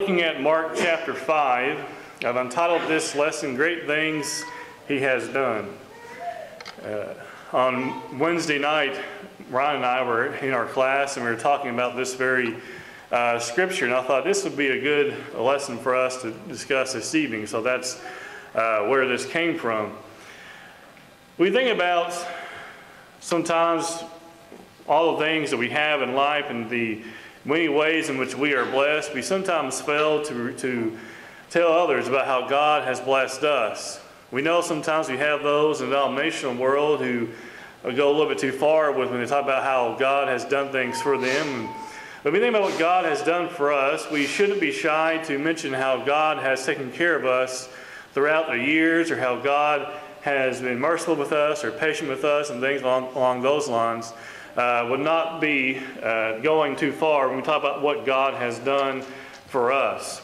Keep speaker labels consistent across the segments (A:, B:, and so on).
A: Looking at Mark chapter 5, I've entitled this lesson, Great Things He Has Done. Uh, on Wednesday night, Ryan and I were in our class and we were talking about this very uh, scripture, and I thought this would be a good lesson for us to discuss this evening. So that's uh, where this came from. We think about sometimes all the things that we have in life and the many ways in which we are blessed, we sometimes fail to, to tell others about how God has blessed us. We know sometimes we have those in the denominational world who go a little bit too far with when they talk about how God has done things for them. But when we think about what God has done for us, we shouldn't be shy to mention how God has taken care of us throughout the years or how God has been merciful with us or patient with us and things along, along those lines uh, would not be uh, going too far when we talk about what God has done for us.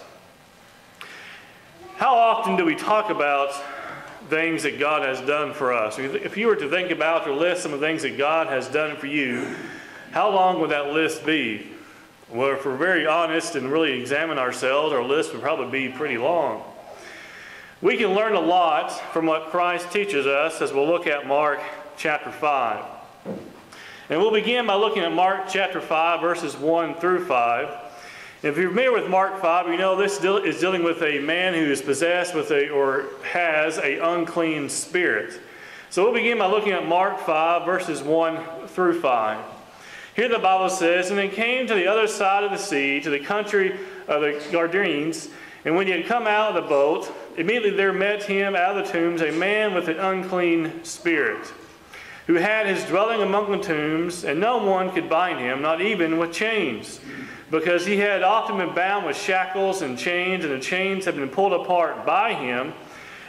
A: How often do we talk about things that God has done for us? If you were to think about or list some of the things that God has done for you, how long would that list be? Well, if we're very honest and really examine ourselves, our list would probably be pretty long. We can learn a lot from what Christ teaches us as we'll look at Mark chapter 5. And we'll begin by looking at Mark chapter 5, verses 1 through 5. If you're familiar with Mark 5, you know this is dealing with a man who is possessed with a, or has a unclean spirit. So we'll begin by looking at Mark 5, verses 1 through 5. Here the Bible says, And they came to the other side of the sea, to the country of the Gadarenes. And when he had come out of the boat, immediately there met him out of the tombs a man with an unclean spirit who had his dwelling among the tombs, and no one could bind him, not even with chains, because he had often been bound with shackles and chains, and the chains had been pulled apart by him,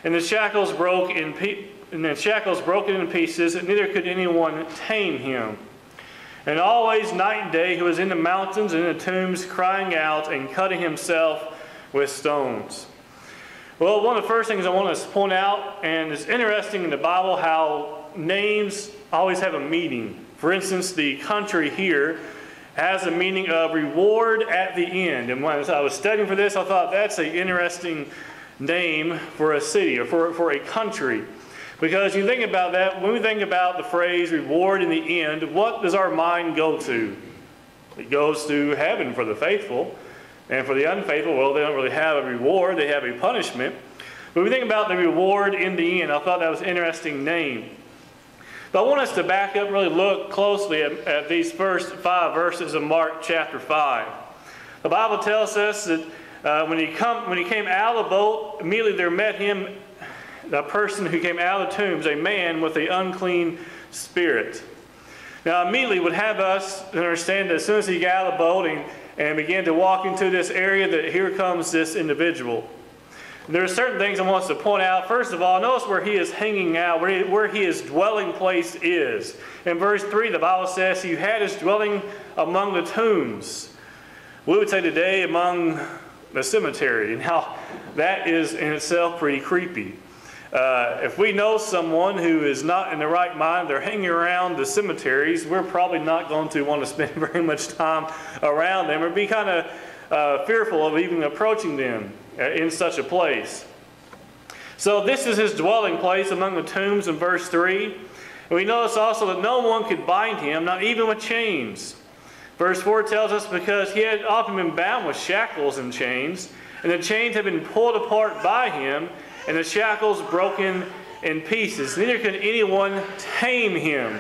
A: and the shackles broke in pe- and the shackles broken in pieces, and neither could anyone tame him. And always, night and day, he was in the mountains and in the tombs, crying out and cutting himself with stones. Well, one of the first things I want to point out, and it's interesting in the Bible how names always have a meaning. For instance, the country here has a meaning of reward at the end. And when I was studying for this, I thought that's an interesting name for a city or for, for a country. Because you think about that, when we think about the phrase reward in the end, what does our mind go to? It goes to heaven for the faithful. And for the unfaithful, well, they don't really have a reward, they have a punishment. But we think about the reward in the end. I thought that was an interesting name. But I want us to back up and really look closely at, at these first five verses of Mark chapter 5. The Bible tells us that uh, when, he come, when he came out of the boat, immediately there met him a person who came out of the tombs, a man with the unclean spirit. Now, immediately would have us understand that as soon as he got out of the boat and, and began to walk into this area, that here comes this individual. There are certain things I want to point out. First of all, notice where he is hanging out, where, he, where his dwelling place is. In verse 3, the Bible says he had his dwelling among the tombs. We would say today among the cemetery. Now, that is in itself pretty creepy. Uh, if we know someone who is not in the right mind, they're hanging around the cemeteries, we're probably not going to want to spend very much time around them or be kind of uh, fearful of even approaching them. Uh, in such a place. So this is his dwelling place among the tombs in verse 3. And we notice also that no one could bind him, not even with chains. Verse 4 tells us because he had often been bound with shackles and chains, and the chains had been pulled apart by him, and the shackles broken in pieces. Neither could anyone tame him.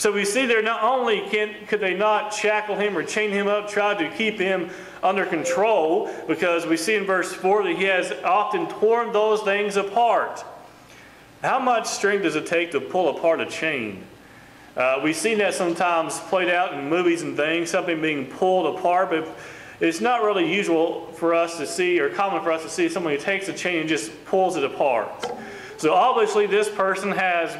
A: So we see there not only can, could they not shackle him or chain him up, try to keep him under control because we see in verse 4 that he has often torn those things apart. How much strength does it take to pull apart a chain? Uh, we've seen that sometimes played out in movies and things, something being pulled apart, but it's not really usual for us to see or common for us to see someone who takes a chain and just pulls it apart. So obviously this person has,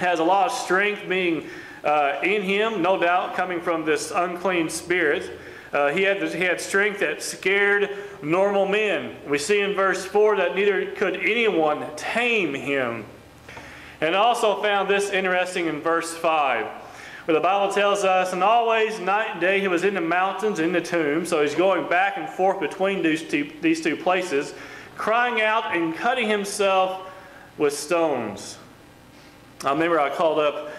A: has a lot of strength being uh, in him, no doubt coming from this unclean spirit. Uh, he, had, he had strength that scared normal men. We see in verse 4 that neither could anyone tame him. And also found this interesting in verse 5. But the Bible tells us, and always night and day he was in the mountains, in the tomb. So he's going back and forth between these two, these two places, crying out and cutting himself with stones. I remember I called up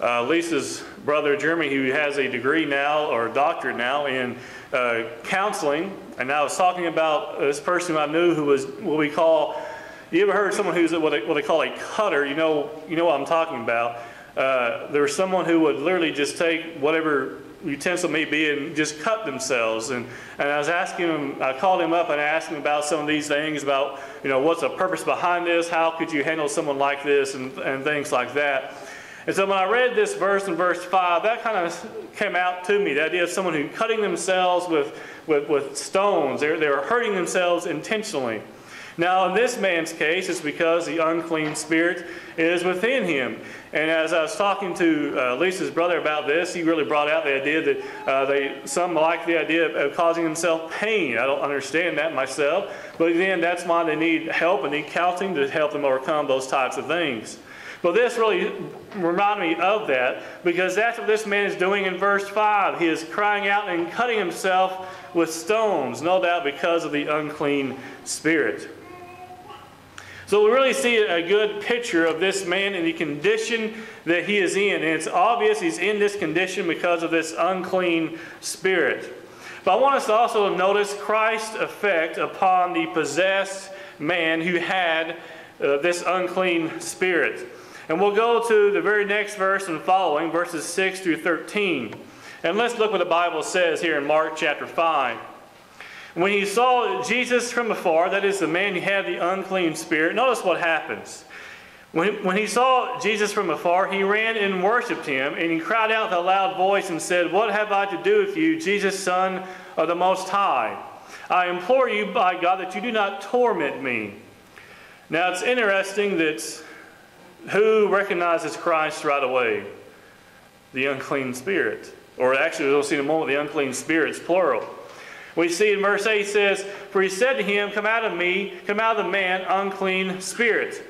A: uh, Lisa's brother Jeremy, who has a degree now or a doctorate now in uh, counseling, and I was talking about this person I knew who was what we call. You ever heard someone who's what they, what they call a cutter? You know, you know what I'm talking about. Uh, there was someone who would literally just take whatever utensil may be and just cut themselves. And, and I was asking him, I called him up and asked him about some of these things, about, you know, what's the purpose behind this? How could you handle someone like this and, and things like that. And so when I read this verse in verse 5, that kind of came out to me, the idea of someone who cutting themselves with, with, with stones. They're, they're hurting themselves intentionally. Now, in this man's case, it's because the unclean spirit is within him. And as I was talking to uh, Lisa's brother about this, he really brought out the idea that uh, they some like the idea of, causing themselves pain. I don't understand that myself, but again, that's why they need help and need counseling to help them overcome those types of things. But this really reminded me of that because that's what this man is doing in verse 5. He is crying out and cutting himself with stones, no doubt because of the unclean spirit. So we really see a good picture of this man and the condition that he is in. And it's obvious he's in this condition because of this unclean spirit. But I want us to also notice Christ's effect upon the possessed man who had uh, this unclean spirit. And we'll go to the very next verse and following, verses 6 through 13. And let's look what the Bible says here in Mark chapter 5. When he saw Jesus from afar, that is the man who had the unclean spirit, notice what happens. When, when he saw Jesus from afar, he ran and worshipped him, and he cried out with a loud voice and said, What have I to do with you, Jesus, Son of the Most High? I implore you, by God, that you do not torment me. Now, it's interesting that who recognizes Christ right away? The unclean spirit. Or actually, we'll see in a moment the unclean spirits, plural. We see in verse 8 says, For he said to him, Come out of me, come out of the man, unclean spirit.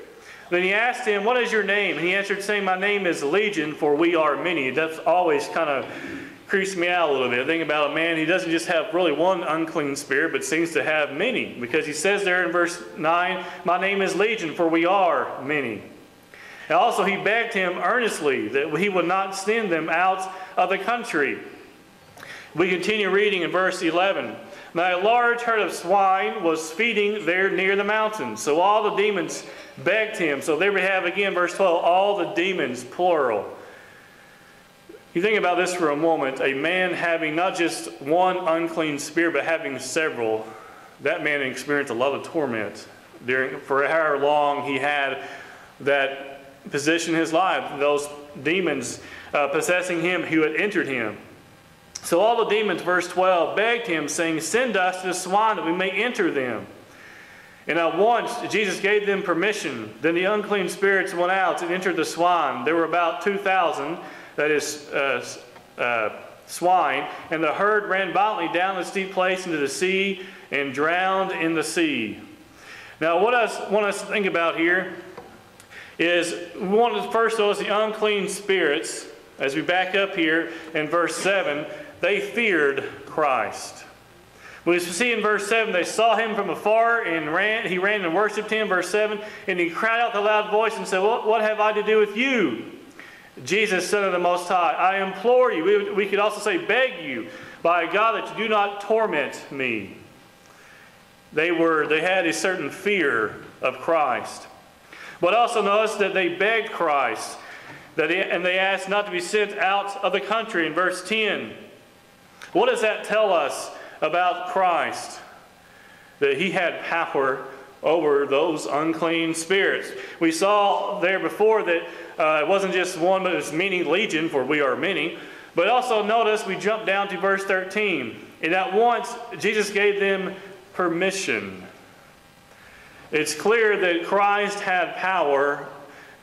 A: Then he asked him, What is your name? And he answered, saying, My name is Legion, for we are many. That's always kind of creeps me out a little bit. I think about a man, he doesn't just have really one unclean spirit, but seems to have many. Because he says there in verse 9, My name is Legion, for we are many. And also he begged him earnestly that he would not send them out of the country. We continue reading in verse 11. Now a large herd of swine was feeding there near the mountain. So all the demons begged him. So there we have again, verse 12, all the demons, plural. You think about this for a moment. A man having not just one unclean spirit, but having several. That man experienced a lot of torment during for however long he had that position in his life. Those demons uh, possessing him who had entered him. So all the demons, verse 12, begged him, saying, Send us to the swine that we may enter them. And at once Jesus gave them permission. Then the unclean spirits went out and entered the swine. There were about 2,000, that is, uh, uh, swine. And the herd ran violently down the steep place into the sea and drowned in the sea. Now, what I want us to think about here is we want to first notice the unclean spirits. As we back up here in verse 7, they feared Christ. We see in verse 7, they saw him from afar and ran, he ran and worshiped him. Verse 7, and he cried out with a loud voice and said, What, what have I to do with you, Jesus, Son of the Most High? I implore you. We, we could also say, beg you, by God, that you do not torment me. They, were, they had a certain fear of Christ. But also notice that they begged Christ, that he, and they asked not to be sent out of the country in verse 10. What does that tell us about Christ? That he had power over those unclean spirits. We saw there before that uh, it wasn't just one, but it was many legion, for we are many. But also notice we jump down to verse 13. And at once Jesus gave them permission. It's clear that Christ had power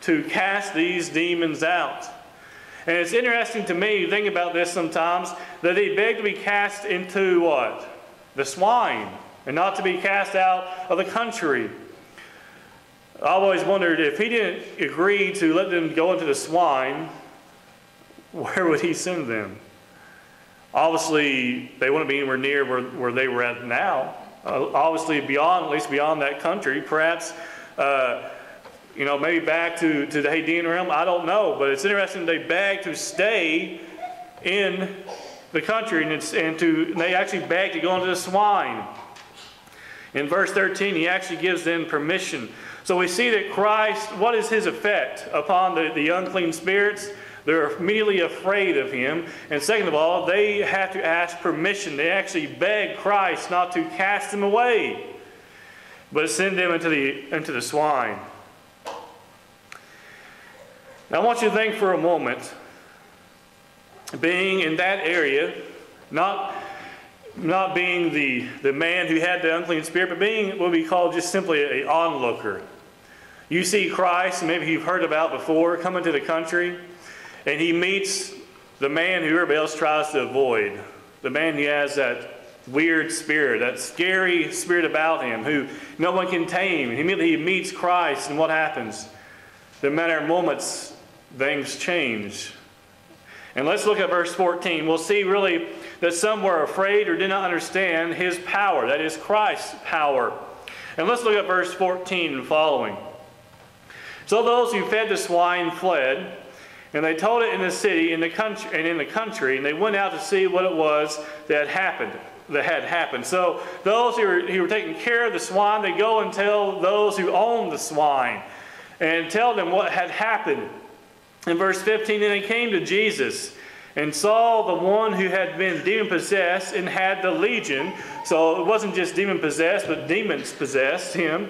A: to cast these demons out. And it's interesting to me, You think about this sometimes, that he begged to be cast into what? The swine, and not to be cast out of the country. I always wondered if he didn't agree to let them go into the swine, where would he send them? Obviously, they wouldn't be anywhere near where, where they were at now. Uh, obviously, beyond, at least beyond that country, perhaps, uh, you know, maybe back to, to the Hadean realm, I don't know. But it's interesting they begged to stay in the country and, it's, and to, and they actually begged to go into the swine. In verse 13, he actually gives them permission. So we see that Christ, what is his effect upon the, the unclean spirits? They're immediately afraid of him. And second of all, they have to ask permission. They actually beg Christ not to cast them away, but send them into the, into the swine. Now, I want you to think for a moment, being in that area, not, not being the, the man who had the unclean spirit, but being what we call just simply an onlooker. You see Christ, maybe you've heard about before, coming to the country and he meets the man who everybody else tries to avoid. The man who has that weird spirit, that scary spirit about him, who no one can tame. He meets Christ, and what happens? The matter of moments, things change. And let's look at verse 14. We'll see really that some were afraid or did not understand his power, that is Christ's power. And let's look at verse 14 and following. So those who fed the swine fled and they told it in the city, in the country, and in the country, and they went out to see what it was that happened. That had happened. So those who were, who were taking care of the swine, they go and tell those who owned the swine, and tell them what had happened. In verse 15, and he came to Jesus and saw the one who had been demon possessed and had the legion. So it wasn't just demon possessed, but demons possessed him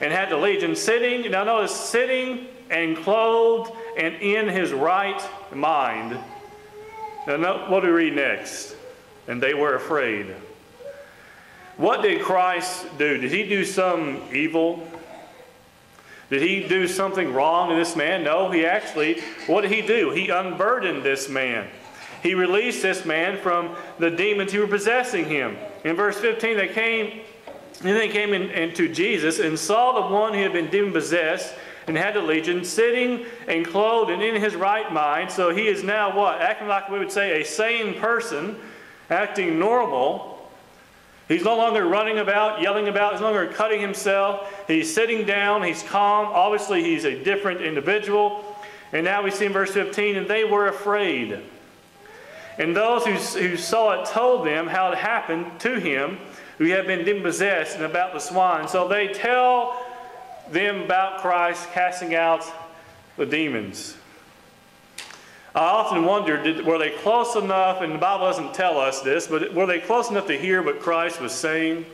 A: and had the legion sitting. Now notice, sitting and clothed and in his right mind. Now, what do we read next? And they were afraid. What did Christ do? Did he do some evil? Did he do something wrong to this man? No, he actually, what did he do? He unburdened this man. He released this man from the demons who were possessing him. In verse 15, they came, and they came in, into Jesus and saw the one who had been demon possessed and had the legion, sitting and clothed and in his right mind. So he is now what? Acting like we would say a sane person, acting normal. He's no longer running about, yelling about, he's no longer cutting himself. He's sitting down, he's calm. Obviously, he's a different individual. And now we see in verse 15, and they were afraid. And those who, who saw it told them how it happened to him who had been demon possessed and about the swine. So they tell them about Christ casting out the demons. I often wondered, did, were they close enough, and the Bible doesn't tell us this, but were they close enough to hear what Christ was saying?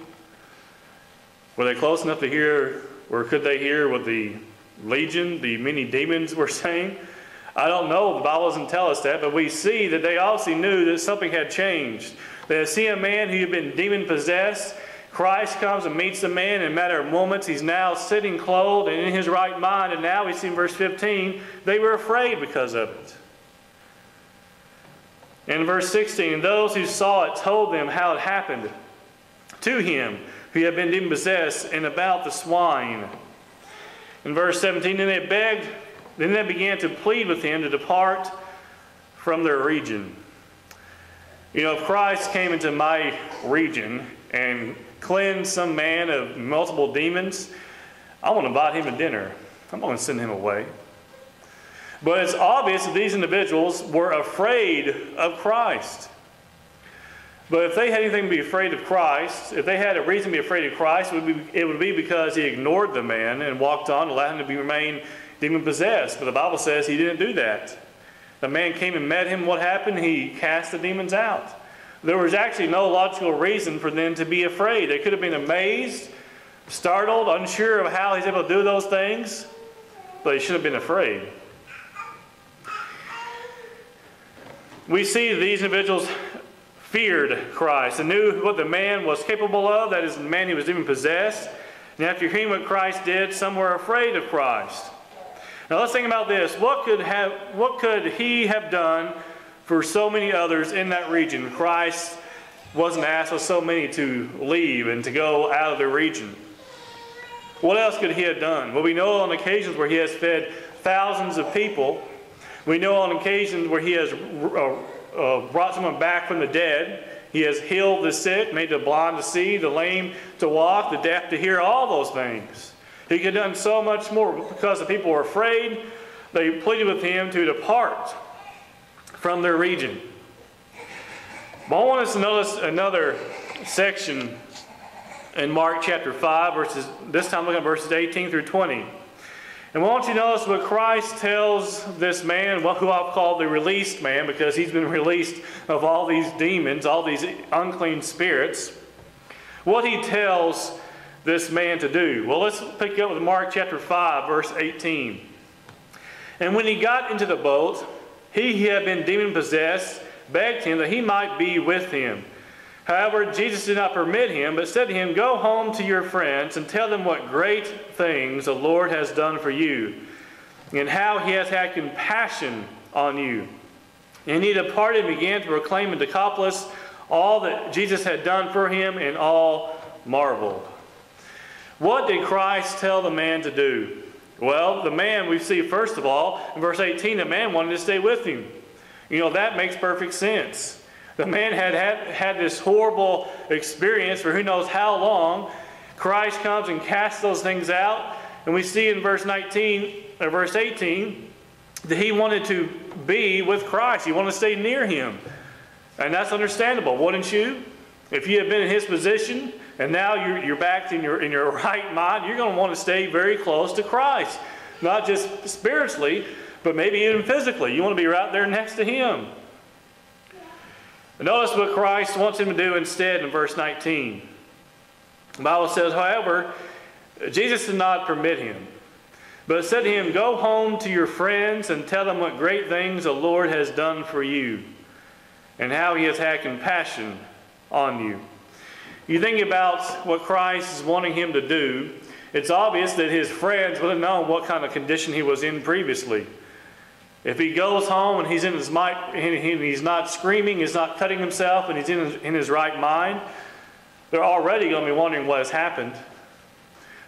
A: Were they close enough to hear, or could they hear what the legion, the many demons were saying? I don't know. The Bible doesn't tell us that, but we see that they obviously knew that something had changed. They see a man who had been demon possessed, Christ comes and meets the man in a matter of moments. He's now sitting clothed and in his right mind. And now we see in verse 15, they were afraid because of it. In verse 16, those who saw it told them how it happened to him who had been demon possessed and about the swine. In verse 17, then they begged, then they began to plead with him to depart from their region. You know, if Christ came into my region and cleansed some man of multiple demons, I want to invite him to dinner. I'm going to send him away. But it's obvious that these individuals were afraid of Christ. But if they had anything to be afraid of Christ, if they had a reason to be afraid of Christ, it would be, it would be because he ignored the man and walked on, allowed him to be, remain demon possessed. But the Bible says he didn't do that. The man came and met him. What happened? He cast the demons out. There was actually no logical reason for them to be afraid. They could have been amazed, startled, unsure of how he's able to do those things, but they should have been afraid. We see these individuals feared Christ and knew what the man was capable of, that is, the man he was even possessed. And after hearing what Christ did, some were afraid of Christ. Now let's think about this. What could, have, what could he have done for so many others in that region. Christ wasn't asked with so many to leave and to go out of the region. What else could he have done? Well, we know on occasions where he has fed thousands of people, We know on occasions where he has uh, uh, brought someone back from the dead. He has healed the sick, made the blind to see, the lame to walk, the deaf to hear, all those things. He could have done so much more because the people were afraid. They pleaded with him to depart from their region. But I want us to notice another section in Mark chapter 5, verses, this time looking at verses 18 through 20. And I want you notice what Christ tells this man, who I've called the released man, because he's been released of all these demons, all these unclean spirits. What he tells this man to do. Well, let's pick up with Mark chapter 5, verse 18. And when he got into the boat, he who had been demon possessed begged him that he might be with him. However, Jesus did not permit him, but said to him, Go home to your friends and tell them what great things the Lord has done for you, and how he has had compassion on you. And he departed and began to proclaim in Decapolis all that Jesus had done for him, and all marveled. What did Christ tell the man to do? Well, the man, we see first of all, in verse 18, the man wanted to stay with him. You know, that makes perfect sense. The man had, had had this horrible experience for who knows how long. Christ comes and casts those things out. And we see in verse 19, or verse 18, that he wanted to be with Christ. He wanted to stay near him. And that's understandable, wouldn't you? If you had been in his position and now you're, you're back in your, in your right mind, you're going to want to stay very close to Christ. Not just spiritually, but maybe even physically. You want to be right there next to him. Notice what Christ wants him to do instead in verse 19. The Bible says, however, Jesus did not permit him, but said to him, Go home to your friends and tell them what great things the Lord has done for you, and how he has had compassion on you. You think about what Christ is wanting him to do, it's obvious that his friends would have known what kind of condition he was in previously. If he goes home and he's in his mind, and he's not screaming, he's not cutting himself, and he's in his, in his right mind, they're already going to be wondering what has happened.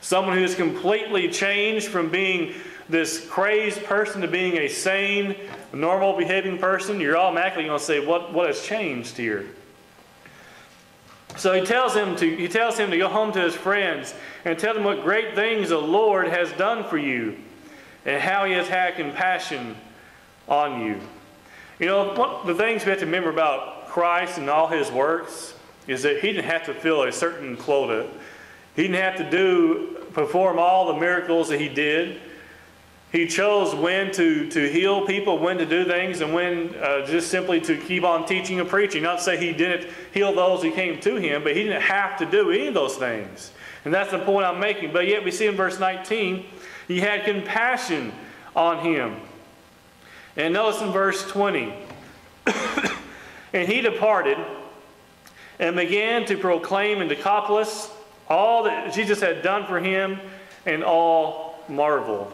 A: Someone who's completely changed from being this crazed person to being a sane, normal behaving person, you're automatically going to say, what, what has changed here? So he tells him to he tells him to go home to his friends and tell them what great things the Lord has done for you and how he has had compassion on you. You know, one of the things we have to remember about Christ and all his works is that he didn't have to fill a certain quota. He didn't have to do perform all the miracles that he did. He chose when to, to heal people, when to do things, and when uh, just simply to keep on teaching and preaching. Not to say he didn't heal those who came to him, but he didn't have to do any of those things. And that's the point I'm making. But yet we see in verse 19, he had compassion on him. And notice in verse 20, and he departed and began to proclaim in Decapolis all that Jesus had done for him, and all marveled.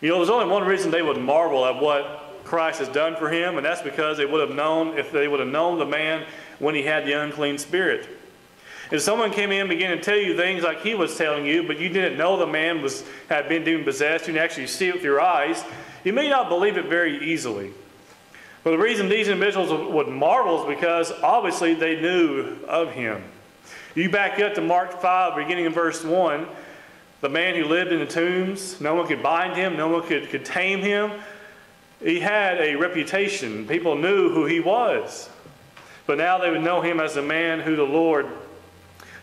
A: You know, there's only one reason they would marvel at what Christ has done for him, and that's because they would have known, if they would have known the man when he had the unclean spirit. If someone came in and began to tell you things like he was telling you, but you didn't know the man was had been demon possessed, you didn't actually see it with your eyes, you may not believe it very easily. But the reason these individuals would marvel is because obviously they knew of him. You back up to Mark 5, beginning in verse 1. The man who lived in the tombs, no one could bind him, no one could, could tame him. He had a reputation. People knew who he was. But now they would know him as a man who the Lord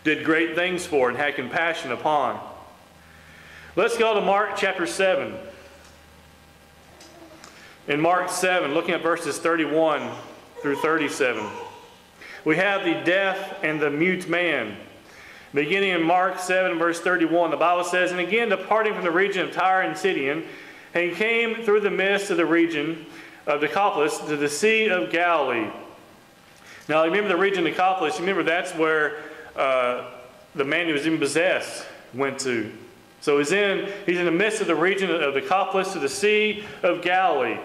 A: did great things for and had compassion upon. Let's go to Mark chapter 7 in Mark 7, looking at verses 31 through 37. We have the deaf and the mute man. Beginning in Mark 7, verse 31, the Bible says, And again, departing from the region of Tyre and Sidon, and came through the midst of the region of Decapolis to the Sea of Galilee. Now, remember the region of Decapolis, remember that's where uh, the man who was in possessed went to. So he's in, he's in the midst of the region of Decapolis to the Sea of Galilee.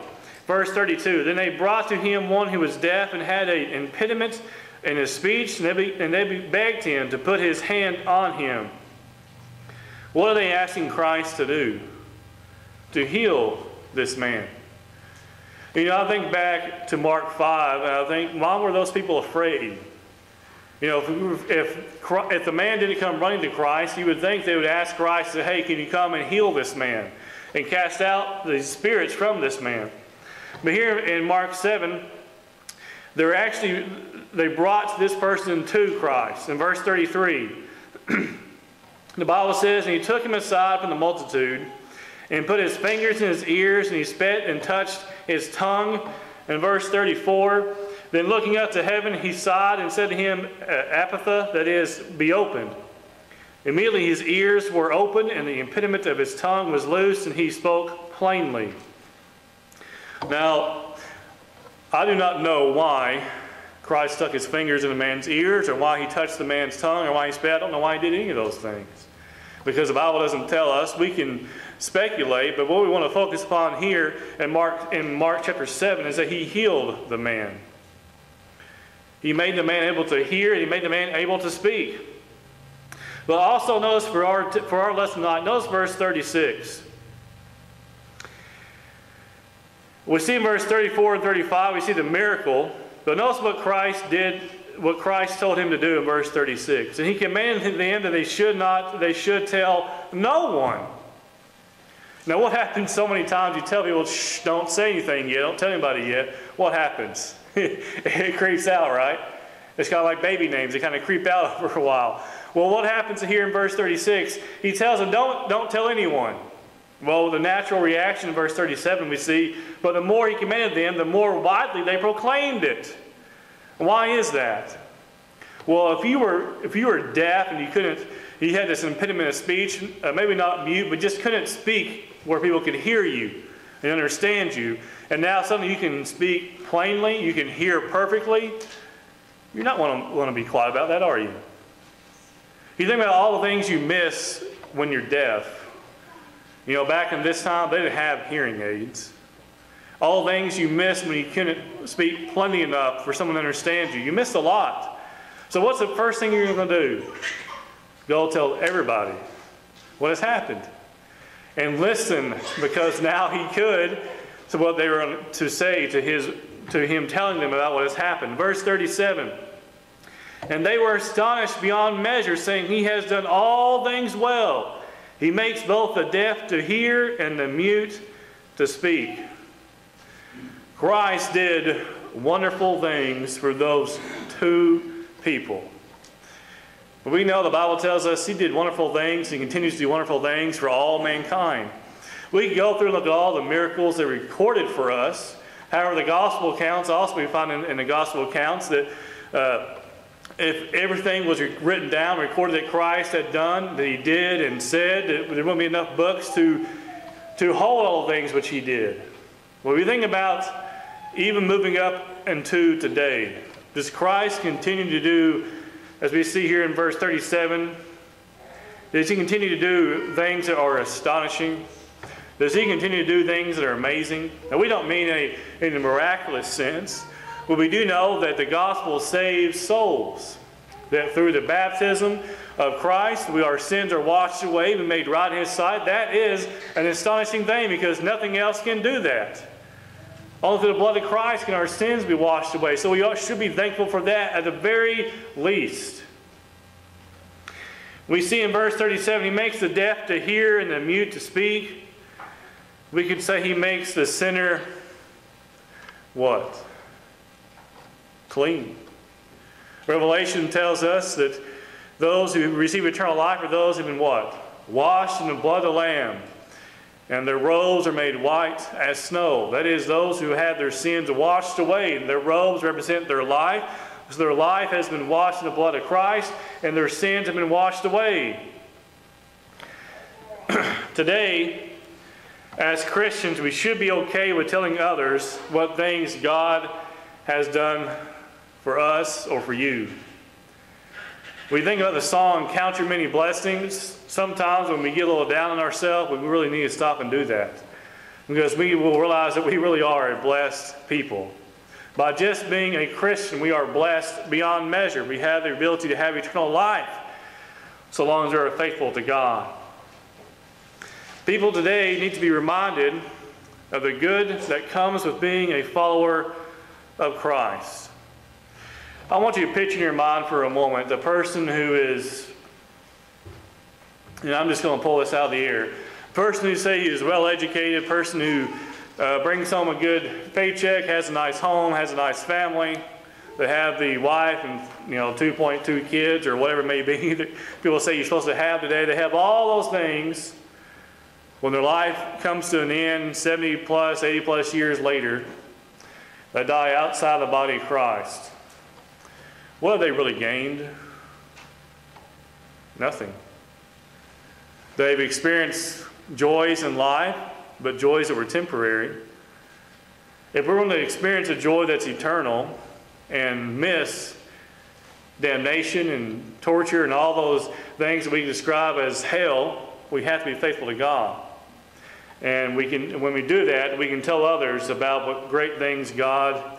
A: Verse 32 Then they brought to him one who was deaf and had an impediment in his speech, and they, and they begged him to put his hand on him. What are they asking Christ to do? To heal this man. You know, I think back to Mark 5, and I think, why were those people afraid? You know, if, if, if the man didn't come running to Christ, you would think they would ask Christ, hey, can you come and heal this man? And cast out the spirits from this man. But here in Mark 7, they're actually, they brought this person to Christ. In verse 33, the Bible says, And he took him aside from the multitude, and put his fingers in his ears, and he spit and touched his tongue. In verse 34, then looking up to heaven, he sighed and said to him, Ephphatha, that is, be opened. Immediately his ears were opened, and the impediment of his tongue was loosed, and he spoke plainly. Now, I do not know why Christ stuck his fingers in the man's ears, or why he touched the man's tongue, or why he spat. I don't know why he did any of those things. Because the Bible doesn't tell us. We can speculate, but what we want to focus upon here in Mark, in Mark chapter 7 is that he healed the man. He made the man able to hear, and he made the man able to speak. But also notice for our, for our lesson tonight, notice verse 36. We see in verse 34 and 35, we see the miracle, but notice what Christ did, what Christ told him to do in verse 36. And he commanded them that they should not, they should tell no one. Now, what happens so many times? You tell people, shh, don't say anything yet, don't tell anybody yet. What happens? it creeps out, right? It's kind of like baby names. They kind of creep out for a while. Well, what happens here in verse 36? He tells them, don't, don't tell anyone. Well, the natural reaction in verse 37 we see, but the more he commanded them, the more widely they proclaimed it. Why is that? Well, if you were, if you were deaf and you couldn't, you had this impediment of speech, uh, maybe not mute, but just couldn't speak where people could hear you and understand you, and now suddenly you can speak plainly, you can hear perfectly, you're not want to, want to be quiet about that, are you? You think about all the things you miss when you're deaf. You know, back in this time, they didn't have hearing aids. All things you miss when you couldn't speak plenty enough for someone to understand you. You missed a lot. So, what's the first thing you're going to do? Go tell everybody what has happened. And listen, because now he could to what they were to say to, his, to him telling them about what has happened. Verse 37 And they were astonished beyond measure, saying, He has done all things well. He makes both the deaf to hear and the mute to speak. Christ did wonderful things for those two people. We know the Bible tells us He did wonderful things. He continues to do wonderful things for all mankind. We can go through and look at all the miracles that are recorded for us. However, the gospel accounts also we find in, in the gospel accounts that uh, if everything was written down, recorded that Christ had done, that he did and said, there wouldn't be enough books to, to hold all the things which he did. When we think about even moving up into today, does Christ continue to do, as we see here in verse 37, does he continue to do things that are astonishing? Does he continue to do things that are amazing? Now, we don't mean any, in a miraculous sense. But we do know that the gospel saves souls. That through the baptism of Christ, we, our sins are washed away and made right in His sight. That is an astonishing thing because nothing else can do that. Only through the blood of Christ can our sins be washed away. So we should be thankful for that at the very least. We see in verse 37, He makes the deaf to hear and the mute to speak. We could say He makes the sinner what? Clean. Revelation tells us that those who receive eternal life are those who have been what? Washed in the blood of the Lamb. And their robes are made white as snow. That is, those who had their sins washed away. And their robes represent their life. So their life has been washed in the blood of Christ, and their sins have been washed away. Today, as Christians, we should be okay with telling others what things God has done for us or for you. We think about the song, Count Your Many Blessings. Sometimes when we get a little down on ourselves, we really need to stop and do that. Because we will realize that we really are a blessed people. By just being a Christian, we are blessed beyond measure. We have the ability to have eternal life so long as we are faithful to God. People today need to be reminded of the good that comes with being a follower of Christ. I want you to picture in your mind for a moment the person who is, and I'm just going to pull this out of the air. Person who say he is well educated, person who uh, brings home a good paycheck, has a nice home, has a nice family, they have the wife and you know 2.2 kids or whatever it may be that people say you're supposed to have today. They have all those things. When their life comes to an end, 70 plus, 80 plus years later, they die outside the body of Christ. What have they really gained? Nothing. They've experienced joys in life, but joys that were temporary. If we're going to experience a joy that's eternal and miss damnation and torture and all those things that we describe as hell, we have to be faithful to God. And we can, when we do that, we can tell others about what great things God,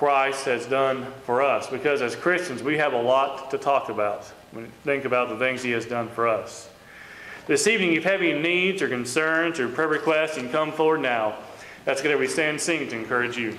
A: Christ, has done for us. Because as Christians, we have a lot to talk about when we think about the things He has done for us. This evening, if you have any needs or concerns or prayer requests, you can come forward now. That's going to be stand and sing to encourage you.